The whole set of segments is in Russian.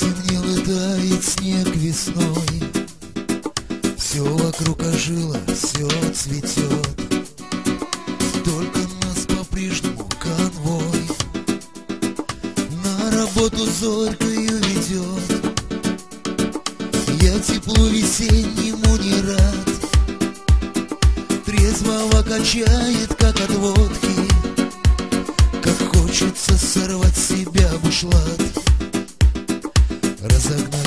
Потемнело тает снег весной. Все вокруг ожило, все цветет Только нас по-прежнему конвой. На работу зорькою ведет Я теплу весеннему не рад. Трезвого качает, как от водки. Как хочется сорвать себя бушлат yazık.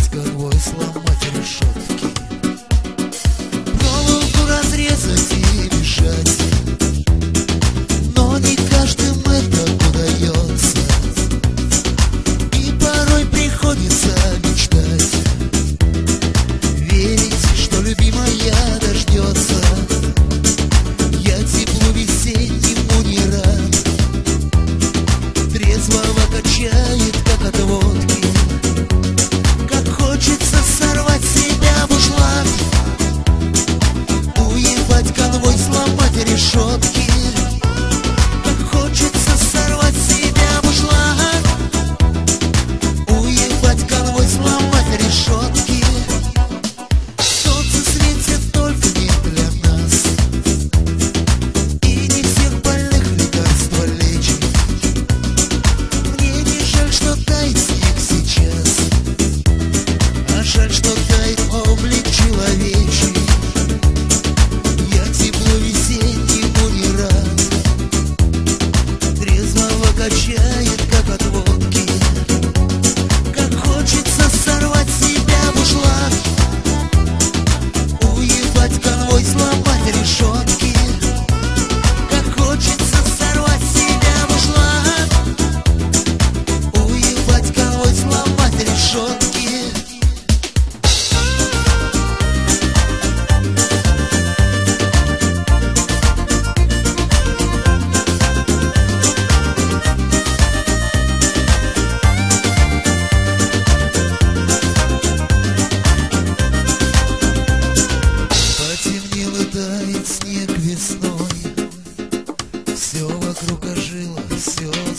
решетки the church.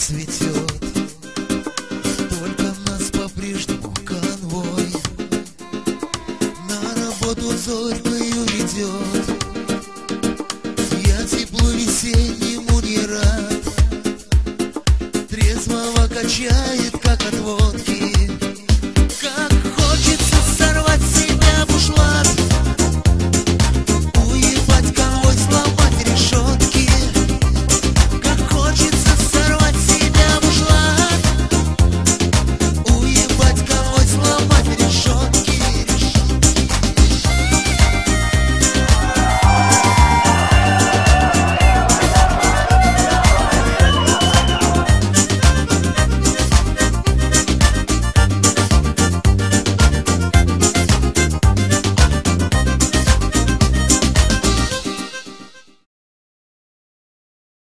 цветет Только нас по-прежнему конвой. На работу зорь зорькою ведет Я теплу весеннему не рад. Трезвого качает, как от водки.